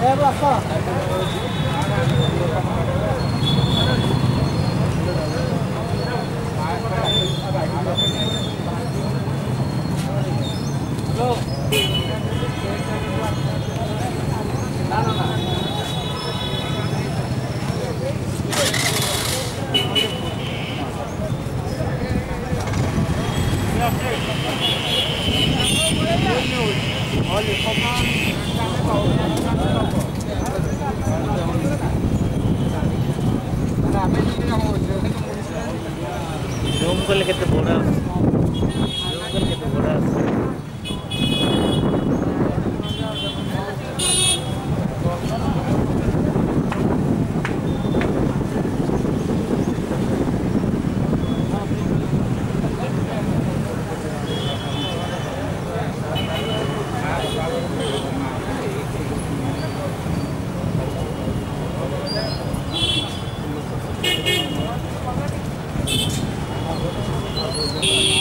Leva lá só. Home করলে ক্ষেত্রে বড় Oh,